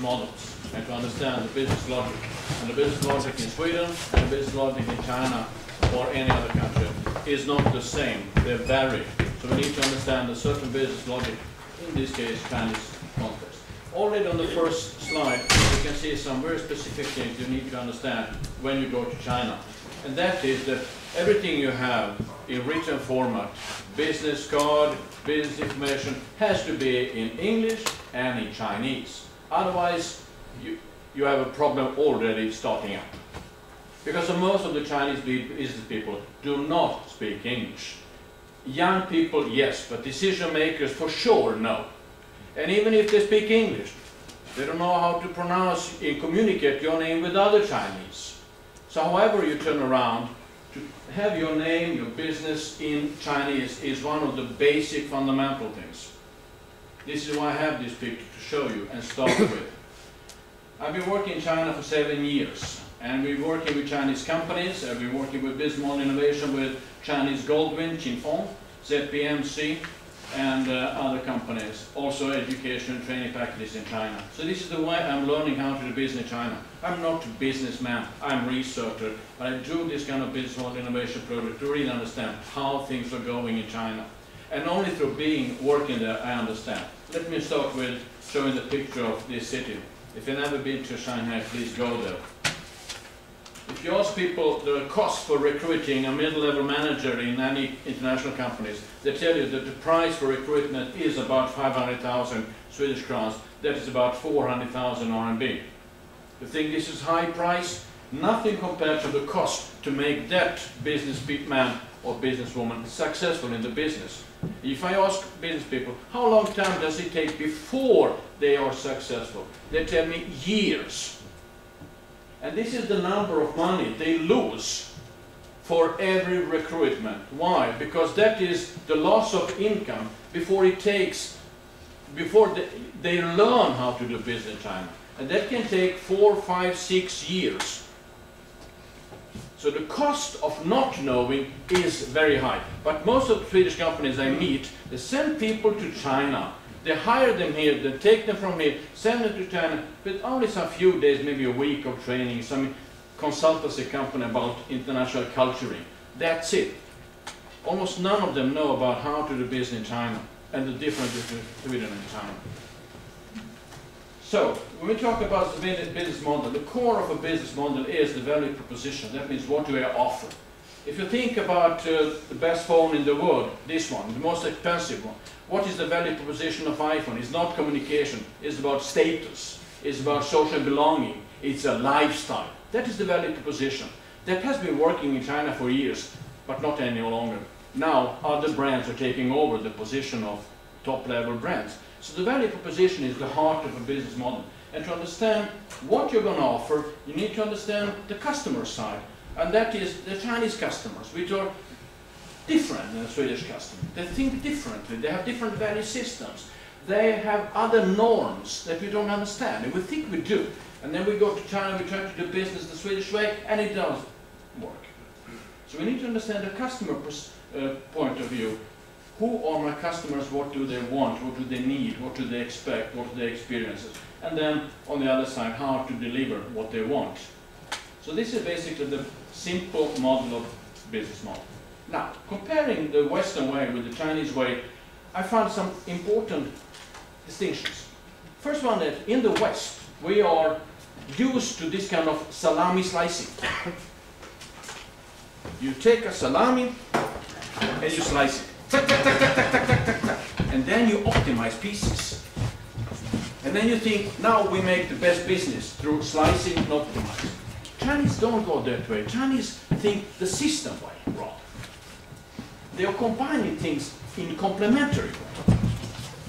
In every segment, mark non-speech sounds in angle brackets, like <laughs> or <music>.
models and to understand the business logic. And the business logic in Sweden and the business logic in China or any other country is not the same. They vary. So we need to understand a certain business logic, in this case, Chinese context. Already on the first slide, you can see some very specific things you need to understand when you go to China. And that is that everything you have in written format, business card, business information, has to be in English and in Chinese. Otherwise, you, you have a problem already starting up. Because most of the Chinese business people do not speak English. Young people, yes, but decision makers for sure, no. And even if they speak English, they don't know how to pronounce and communicate your name with other Chinese. So however you turn around, to have your name, your business in Chinese is one of the basic fundamental things. This is why I have this picture to show you and start <coughs> with. I've been working in China for seven years. And we're working with Chinese companies, we're working with business model innovation with Chinese Goldwind, Qinfeng, ZPMC, and uh, other companies, also education and training packages in China. So this is the way I'm learning how to do business in China. I'm not a businessman, I'm a researcher, but I do this kind of business model innovation project to really understand how things are going in China. And only through being, working there, I understand. Let me start with showing the picture of this city. If you've never been to Shanghai, please go there. If you ask people the cost for recruiting a middle-level manager in any international companies, they tell you that the price for recruitment is about 500,000 Swedish crowns. That is about 400,000 RMB. You think this is high price? Nothing compared to the cost to make that businessman or businesswoman successful in the business. If I ask business people, how long time does it take before they are successful? They tell me years. And this is the number of money they lose for every recruitment. Why? Because that is the loss of income before it takes, before they, they learn how to do business in China. And that can take four, five, six years. So the cost of not knowing is very high. But most of the Swedish companies I meet, they send people to China they hire them here, they take them from here, send them to China, but only some few days, maybe a week of training, some consultancy company about international culturing. That's it. Almost none of them know about how to do business in China and the difference between Sweden and China. So, when we talk about the business model, the core of a business model is the value proposition. That means what do I offer? If you think about uh, the best phone in the world, this one, the most expensive one, what is the value proposition of iPhone? It's not communication, it's about status, it's about social belonging, it's a lifestyle. That is the value proposition. That has been working in China for years, but not any longer. Now, other brands are taking over the position of top-level brands. So the value proposition is the heart of a business model. And to understand what you're going to offer, you need to understand the customer side. And that is the Chinese customers, which are different than the Swedish customers. They think differently. They have different value systems. They have other norms that we don't understand. And we think we do. And then we go to China, we try to do business the Swedish way, and it doesn't work. So we need to understand the customer uh, point of view. Who are my customers? What do they want? What do they need? What do they expect? What are their experiences? And then on the other side, how to deliver what they want. So this is basically the simple model of business model. Now, comparing the Western way with the Chinese way, I found some important distinctions. First one that in the West, we are used to this kind of salami slicing. You take a salami and you slice it. And then you optimize pieces. And then you think, now we make the best business through slicing and optimizing. Chinese don't go that way. Chinese think the system way rather they are combining things in complementary way.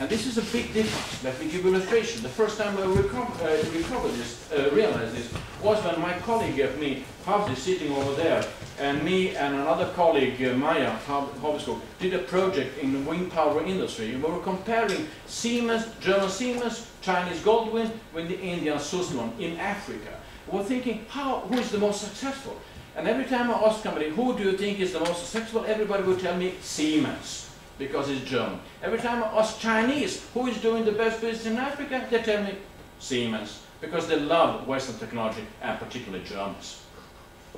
And this is a big difference. Let me give you an illustration. The first time I recovered, uh, recovered this, uh, realized this, was when my colleague of me, Pavdi, sitting over there, and me and another colleague, uh, Maya Hoveskog, did a project in the wind power industry. We were comparing Siemens, German Siemens, Chinese Goldwind with the Indian Suzlon in Africa. We were thinking, how, who is the most successful? And every time I asked somebody, who do you think is the most successful, everybody would tell me Siemens, because it's German. Every time I ask Chinese, who is doing the best business in Africa, they tell me Siemens, because they love Western technology, and particularly Germans.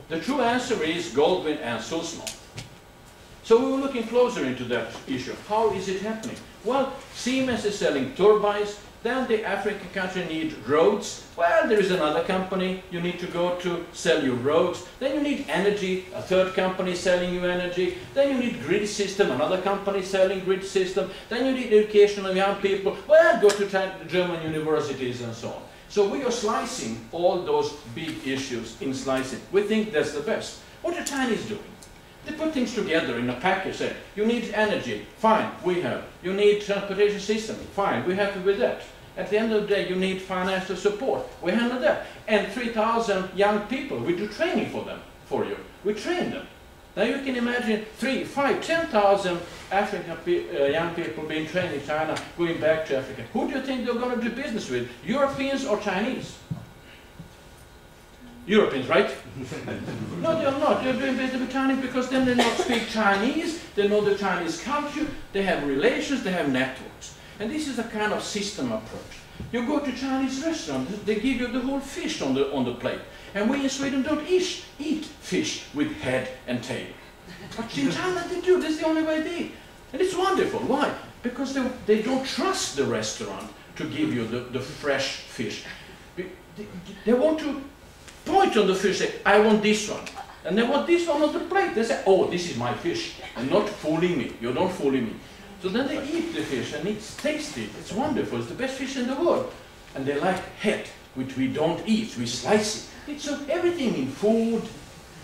The true answer is Goldwind and Suzlon. So we were looking closer into that issue. How is it happening? Well, Siemens is selling turbines, then the African country need roads. Well, there is another company you need to go to sell you roads. Then you need energy, a third company selling you energy. Then you need grid system, another company selling grid system. Then you need education of young people. Well, go to German universities and so on. So we are slicing all those big issues in slicing. We think that's the best. What are Chinese doing? They put things together in a package, say, you need energy, fine, we have. You need transportation system, fine, we have with that. At the end of the day, you need financial support. We handle that. And 3,000 young people, we do training for them, for you. We train them. Now you can imagine three, five, 10,000 African uh, young people being trained in China, going back to Africa. Who do you think they're going to do business with? Europeans or Chinese? Europeans, right? <laughs> no, they're not. They're doing business with Chinese because then they not speak Chinese, they know the Chinese culture, they have relations, they have networks. And this is a kind of system approach. You go to Chinese restaurant, they give you the whole fish on the, on the plate. And we in Sweden don't eat, eat fish with head and tail. But in <laughs> China they do, that's the only way they eat. And it's wonderful, why? Because they, they don't trust the restaurant to give you the, the fresh fish. They, they want to point on the fish, say, I want this one. And they want this one on the plate. They say, oh, this is my fish. And not fooling me. You're not fooling me. So then they eat the fish and it's tasty. It's wonderful. It's the best fish in the world. And they like head, which we don't eat. We slice it. It's so everything in food,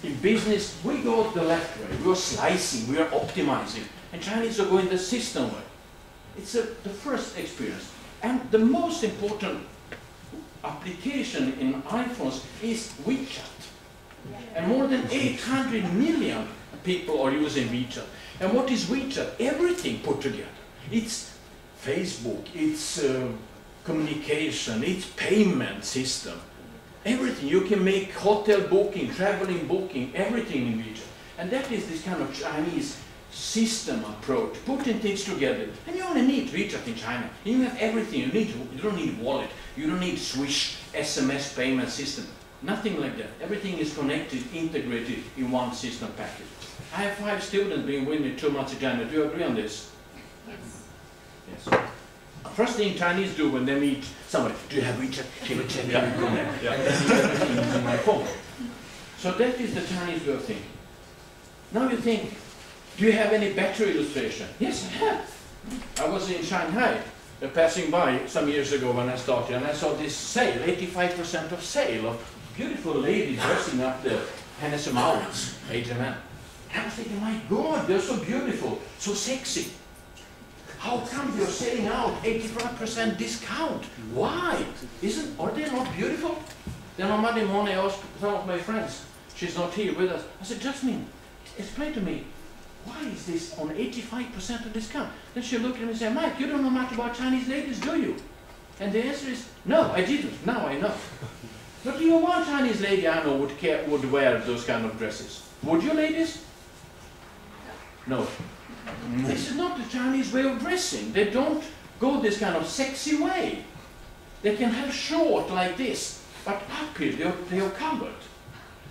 in business, we go the left way. We are slicing. We are optimizing. And Chinese are going the system way. It's a, the first experience. And the most important application in iPhones is WeChat. And more than 800 million people are using WeChat. And what is WeChat? Everything put together. It's Facebook, it's uh, communication, it's payment system. Everything. You can make hotel booking, traveling booking, everything in WeChat. And that is this kind of Chinese system approach, putting things together. And you only need WeChat in China. You have everything. You need. You don't need wallet. You don't need Swish SMS payment system. Nothing like that. Everything is connected, integrated in one system package. I have five students being with me two months ago. Do you agree on this? Yes. Yes. First thing Chinese do when they meet somebody, do you have WeChat? Can you check out yeah. And my phone. So that is the Chinese way of thinking. Now you think, do you have any better illustration? Yes, I have. I was in Shanghai uh, passing by some years ago when I started, and I saw this sale, 85% of sale of beautiful ladies dressing up the Hennes Mauritz, H&M. I was thinking, my God, they're so beautiful, so sexy. How come you're selling out 85% discount? Why? Isn't, are they not beautiful? Then on Monday morning I asked some of my friends, she's not here with us. I said, Jasmine, explain to me, why is this on 85% of discount? Then she looked at me and said, Mike, you don't know much about Chinese ladies, do you? And the answer is, no, I didn't. Now I know. <laughs> But do you want Chinese lady I know would, care, would wear those kind of dresses? Would you, ladies? No. This is not the Chinese way of dressing. They don't go this kind of sexy way. They can have short like this, but up here they are, they are covered.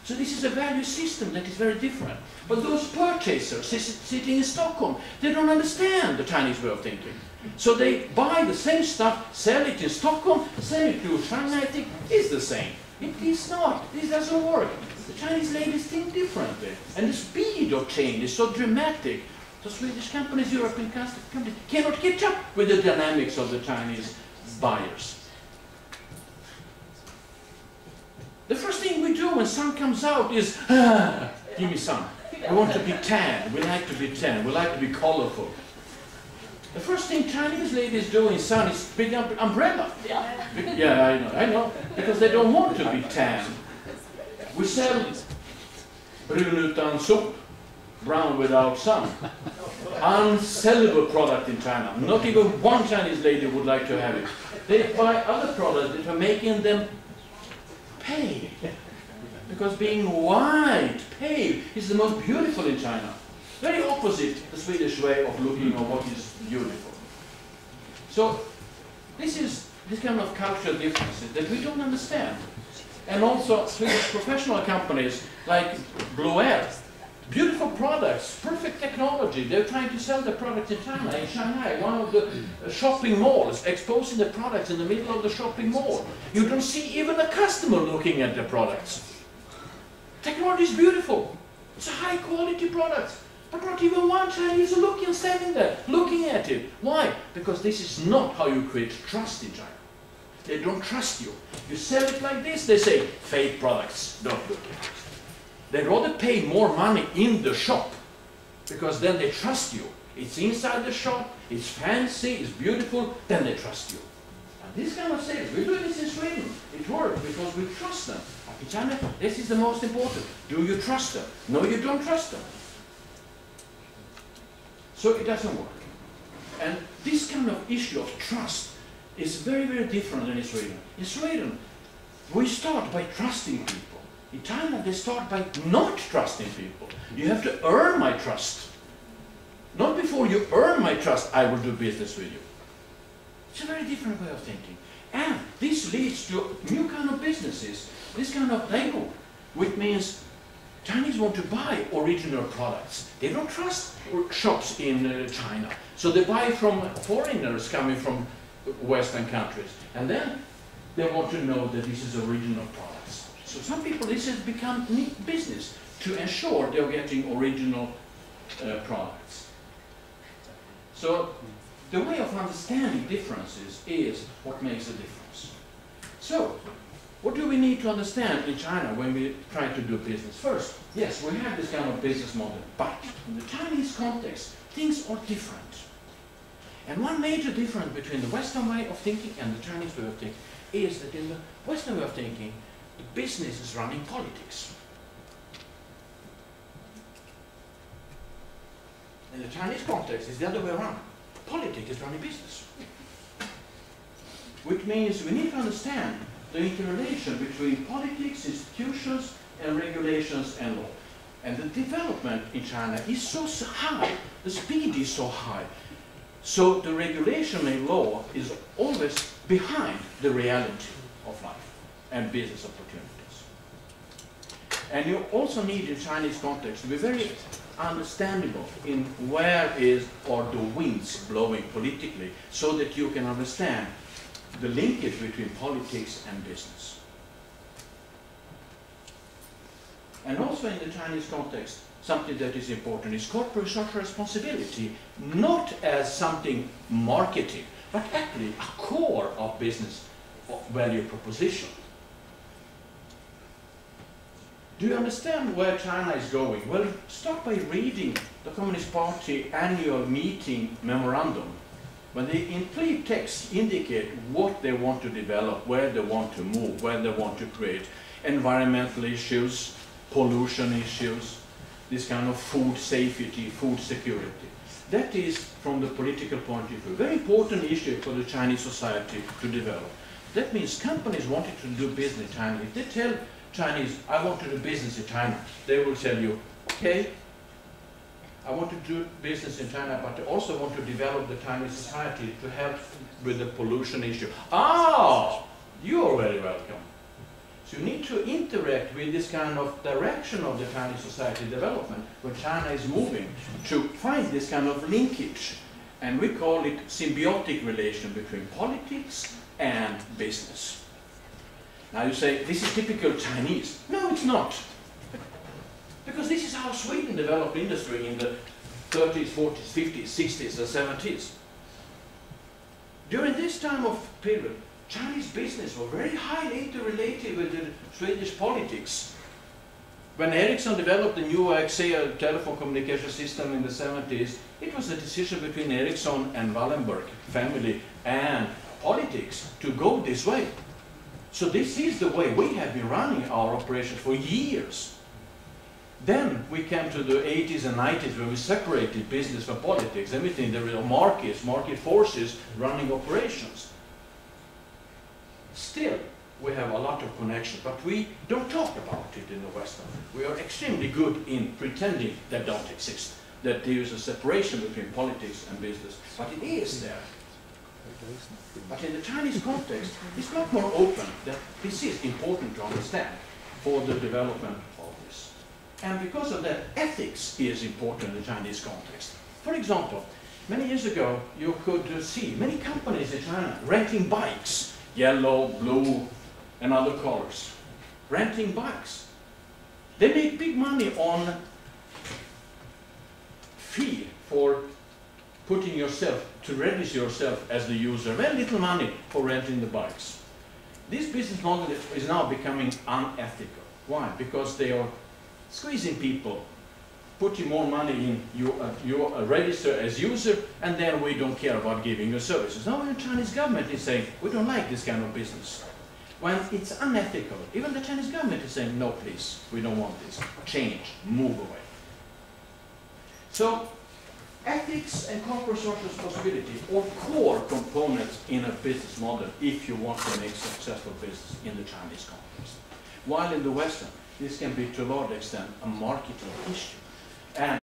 So this is a value system that is very different. But those purchasers sitting in Stockholm, they don't understand the Chinese way of thinking. So they buy the same stuff, sell it in Stockholm, sell it to Shanghai, think it's the same. It is not. This doesn't work. The Chinese ladies think differently. And the speed of change is so dramatic. The Swedish companies, European companies cannot catch up with the dynamics of the Chinese buyers. The first when sun comes out is, ah, give me sun. We want to be tan. We like to be tan. We like to be colorful. The first thing Chinese ladies do in sun is big um, umbrella. Yeah. yeah, I know, I know. Because they don't want to be tan. We sell brun utan sol, brown without sun. Unsellable product in China. Not even one Chinese lady would like to have it. They buy other products that are making them pale. Because being white, pale, is the most beautiful in China. Very opposite the Swedish way of looking on what is beautiful. So, this is this kind of cultural differences that we don't understand. And also Swedish professional companies like Blueair, beautiful products, perfect technology. They're trying to sell the products in China, in Shanghai, one of the shopping malls, exposing the products in the middle of the shopping mall. You don't see even a customer looking at the products. Technology is beautiful. It's a high quality product. But not even one Chinese looking, standing there, looking at it. Why? Because this is not how you create trust in China. They don't trust you. You sell it like this, they say, fake products, don't look at it. They rather pay more money in the shop, because then they trust you. It's inside the shop, it's fancy, it's beautiful, then they trust you. And this kind of sales, we do this in Sweden. It works because we trust them. But this is the most important. Do you trust them? No, you don't trust them. So it doesn't work. And this kind of issue of trust is very, very different than in Sweden. In Sweden, we start by trusting people. In China, they start by not trusting people. You have to earn my trust. Not before you earn my trust, I will do business with you. It's a very different way of thinking. And this leads to new kind of businesses, this kind of label, which means Chinese want to buy original products. They don't trust shops in uh, China. So they buy from foreigners coming from Western countries. And then they want to know that this is original products. So some people, this has become neat business to ensure they're getting original uh, products. So the way of understanding differences is what makes a difference. So, what do we need to understand in China when we try to do business? First, yes, we have this kind of business model, but in the Chinese context, things are different. And one major difference between the Western way of thinking and the Chinese way of thinking is that in the Western way of thinking, the business is running politics. In the Chinese context, it's the other way around. Politics is running business. Which means we need to understand the interrelation between politics, institutions, and regulations and law. And the development in China is so high, the speed is so high. So the regulation and law is always behind the reality of life and business opportunities. And you also need in Chinese context to be very understandable in where is or the winds blowing politically so that you can understand the linkage between politics and business. And also in the Chinese context, something that is important is corporate social responsibility, not as something marketing, but actually a core of business value proposition. Do you understand where China is going? Well, start by reading the Communist Party annual meeting memorandum. When they in plain text indicate what they want to develop, where they want to move, where they want to create environmental issues, pollution issues, this kind of food safety, food security. That is, from the political point of view, very important issue for the Chinese society to develop. That means companies wanting to do business in China, if they tell Chinese, I want to do business in China, they will tell you, okay, I want to do business in China, but I also want to develop the Chinese society to help with the pollution issue. Ah, you are very welcome. So you need to interact with this kind of direction of the Chinese society development, where China is moving, to find this kind of linkage. And we call it symbiotic relation between politics and business. Now you say, this is typical Chinese. No, it's not. Because this is how Sweden developed industry in the 30s, 40s, 50s, 60s, and 70s. During this time of period, Chinese business were very highly interrelated with the Swedish politics. When Ericsson developed the new Axea telephone communication system in the 70s, it was a decision between Ericsson and Wallenberg family and politics to go this way. So this is the way we have been running our operations for years. Then we came to the 80s and 90s where we separated business from politics. Everything, there were markets, market forces running operations. Still, we have a lot of connections, but we don't talk about it in the West. We are extremely good in pretending that don't exist, that there is a separation between politics and business, but it is there. But in the Chinese context, it's a lot more open that this is important to understand for the development. And because of that, ethics is important in the Chinese context. For example, many years ago, you could uh, see many companies in China renting bikes, yellow, blue, and other colors. Renting bikes. They make big money on fee for putting yourself, to register yourself as the user. Very little money for renting the bikes. This business model is now becoming unethical. Why? Because they are squeezing people, putting more money in, you, uh, you uh, register as user, and then we don't care about giving you services. Now the Chinese government is saying, we don't like this kind of business. When it's unethical, even the Chinese government is saying, no please, we don't want this. Change, move away. So, ethics and corporate social responsibility are core components in a business model if you want to make successful business in the Chinese context. While in the Western, this can be to a large extent a marketing issue. And